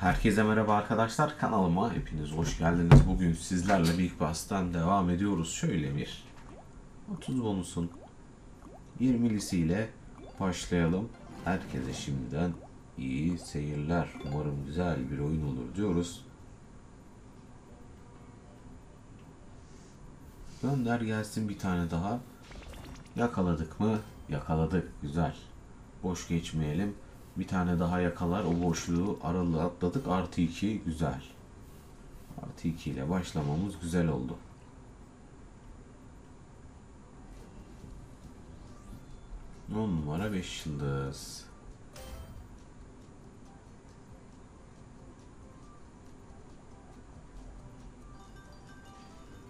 Herkese merhaba arkadaşlar. Kanalıma hepiniz hoş geldiniz. Bugün sizlerle Big Boss'tan devam ediyoruz. Şöyle bir 30 bonusun 20'lisiyle başlayalım. Herkese şimdiden iyi seyirler. Umarım güzel bir oyun olur diyoruz. Gönder gelsin bir tane daha. Yakaladık mı? Yakaladık. Güzel. Boş geçmeyelim. Bir tane daha yakalar. O boşluğu aralığı atladık. Artı 2 güzel. Artı 2 ile başlamamız güzel oldu. On numara 5 yıldız.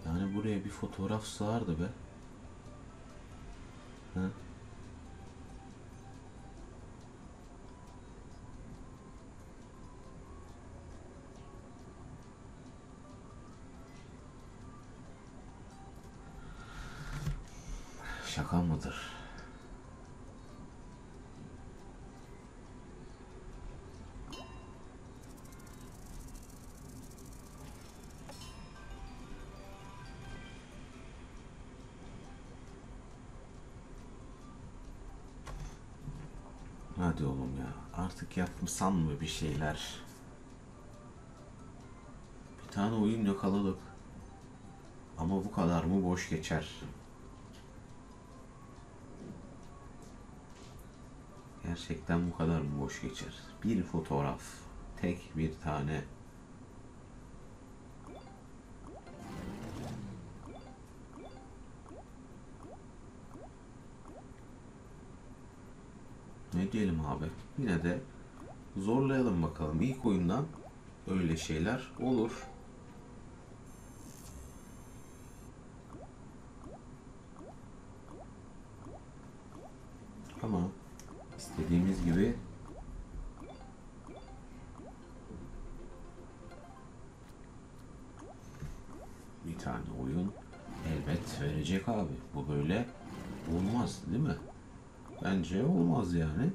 Yani buraya bir fotoğraf sığardı be. Hı? Şaka mıdır? Hadi oğlum ya. Artık yapmışsan mı bir şeyler? Bir tane oyun yakaladık. Ama bu kadar mı boş geçer? Gerçekten bu kadar mı boş geçer? Bir fotoğraf, tek bir tane. Ne diyelim abi? Yine de zorlayalım bakalım. İlk oyundan öyle şeyler olur. Ama istediğimiz gibi bir tane oyun elbet verecek abi. Bu böyle olmaz değil mi? Bence olmaz yani.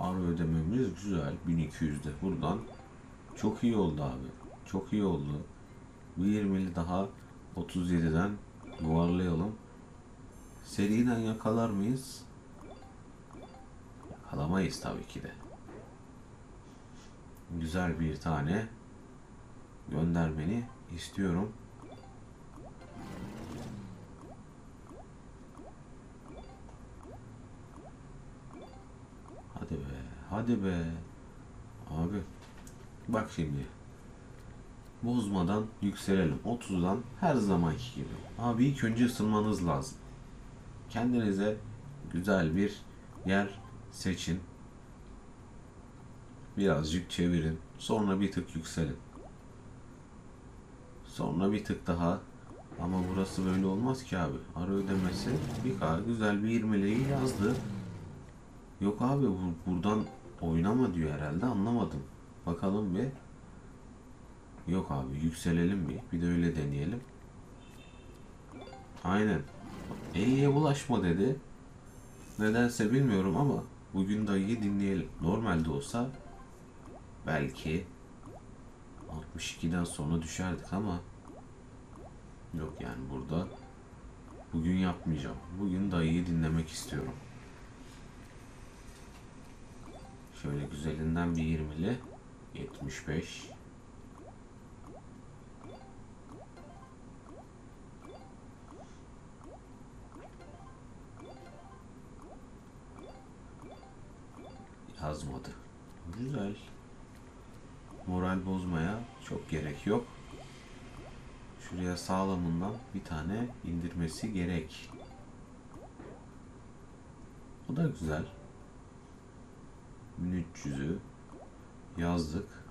Ara ödememiz güzel. 1200'de buradan çok iyi oldu abi. Çok iyi oldu. Bir 20'li daha 37'den yuvarlayalım. Seriden yakalar mıyız? Yakalamayız tabii ki de. Güzel bir tane göndermeni istiyorum. Hadi be, hadi be. Abi, bak şimdi. Bozmadan yükselelim. 30'dan her zamanki gibi. Abi ilk önce ısınmanız lazım. Kendinize güzel bir yer seçin. Birazcık çevirin. Sonra bir tık yükselin. Sonra bir tık daha. Ama burası böyle olmaz ki abi. Ara ödemesi bir kadar güzel bir 20'liği yazdı. Yok abi bu, buradan oynama diyor herhalde anlamadım. Bakalım bir. Yok abi yükselelim bir. Bir de öyle deneyelim. Aynen. E'ye bulaşma dedi. Nedense bilmiyorum ama bugün dayıyı dinleyelim. Normalde olsa belki 62'den sonra düşerdik ama yok yani burada bugün yapmayacağım. Bugün dayıyı dinlemek istiyorum. Şöyle güzelinden bir 20'li 75 Güzel. Moral bozmaya çok gerek yok. Şuraya sağlamından bir tane indirmesi gerek. O da güzel. 1300'ü yazdık.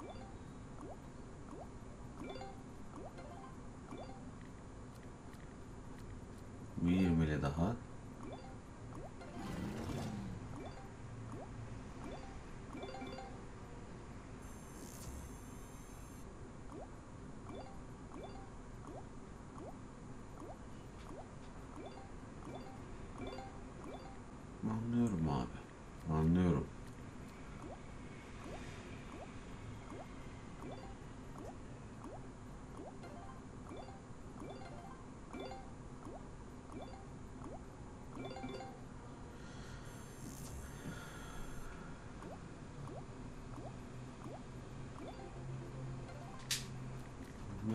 Bir 20 daha.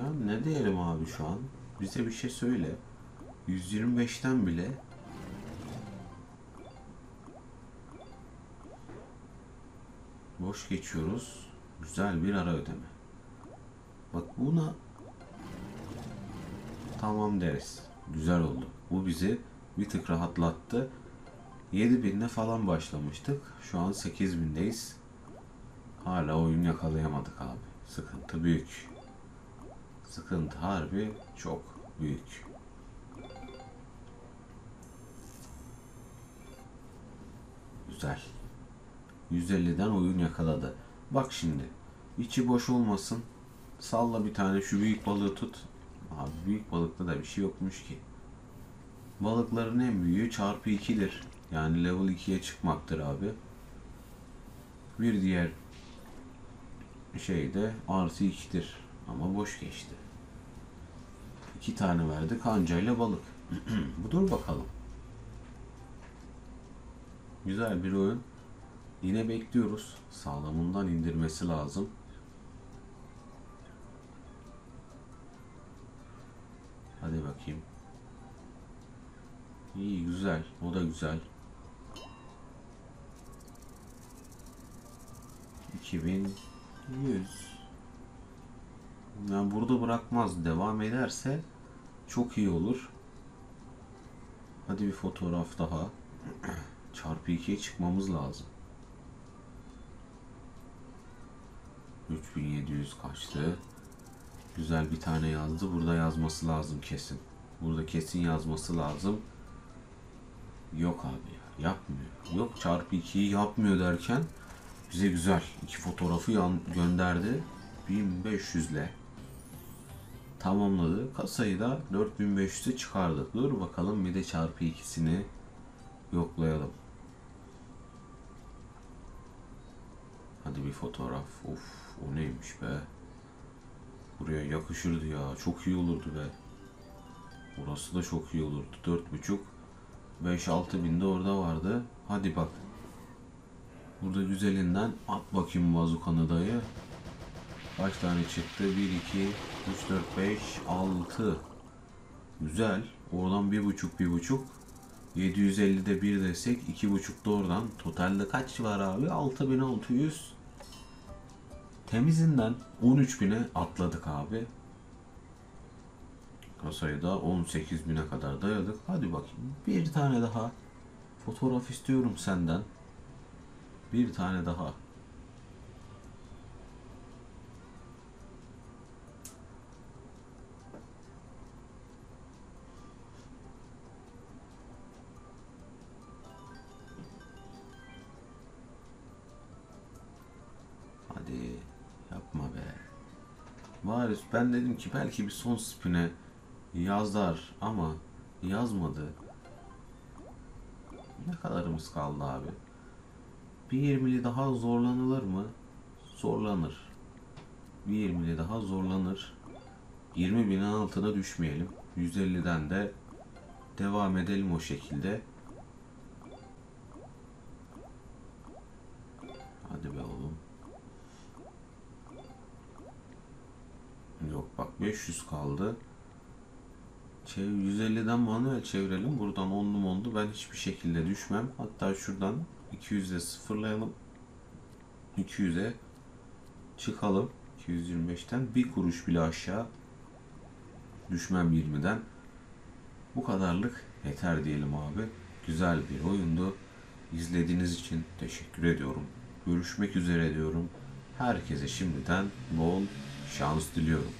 Ya ne diyelim abi şu an? Bize bir şey söyle. 125'ten bile boş geçiyoruz. Güzel bir ara ödeme. Bak buna tamam deriz. Güzel oldu. Bu bizi bir tık rahatlattı. 7000'de falan başlamıştık. Şu an 8000'deyiz. Hala oyun yakalayamadık abi. Sıkıntı büyük. Sıkıntı harbi çok büyük. Güzel. 150'den oyun yakaladı. Bak şimdi. içi boş olmasın. Salla bir tane şu büyük balığı tut. Abi büyük balıkta da bir şey yokmuş ki. Balıkların en büyüğü çarpı 2'dir. Yani level 2'ye çıkmaktır abi. Bir diğer şey de artı 2'dir. Ama boş geçti. İki tane verdik hancayla balık. Dur bakalım. Güzel bir oyun. Yine bekliyoruz. Sağlamından indirmesi lazım. Hadi bakayım. İyi güzel. O da güzel. 2100 yani burada bırakmaz. Devam ederse çok iyi olur. Hadi bir fotoğraf daha. Çarpı 2'ye çıkmamız lazım. 3700 kaçtı? Güzel bir tane yazdı. Burada yazması lazım kesin. Burada kesin yazması lazım. Yok abi ya. Yapmıyor. Yok çarpı 2'yi yapmıyor derken bize güzel iki fotoğrafı gönderdi. 1500 ile tamamladı. Kasayı da 4500'e çıkardı. Dur bakalım bir de çarpı ikisini yoklayalım. Hadi bir fotoğraf. Of o neymiş be. Buraya yakışırdı ya. Çok iyi olurdu be. Burası da çok iyi olurdu. 4.5 5-6 bin de orada vardı. Hadi bak. Burada güzelinden at bakayım bazukanı dayı. Kaç tane çıktı? 1, 2, 3, 4, 5, 6. Güzel. Oradan 1.5, 1.5. 750'de 1 desek 2.5 da oradan. Totalde kaç var abi? 6600. Temizinden 13.000'e atladık abi. Kasayı da 18.000'e kadar dayadık. Hadi bakayım. Bir tane daha fotoğraf istiyorum senden. Bir tane daha. Bari ben dedim ki belki bir son spine yazar ama yazmadı. Ne kadarımız kaldı abi? Bir 20'li daha zorlanılır mı? Zorlanır. Bir 20'li daha zorlanır. 20 binin altına düşmeyelim. 150'den de devam edelim o şekilde. Hadi be oğlum. Yok bak 500 kaldı. Çev 150'den manuel çevirelim. Buradan onlu mondu ben hiçbir şekilde düşmem. Hatta şuradan 200'e sıfırlayalım. 200'e çıkalım. 225'ten bir kuruş bile aşağı düşmem 20'den. Bu kadarlık yeter diyelim abi. Güzel bir oyundu. İzlediğiniz için teşekkür ediyorum. Görüşmek üzere diyorum. Herkese şimdiden bol şans diliyorum.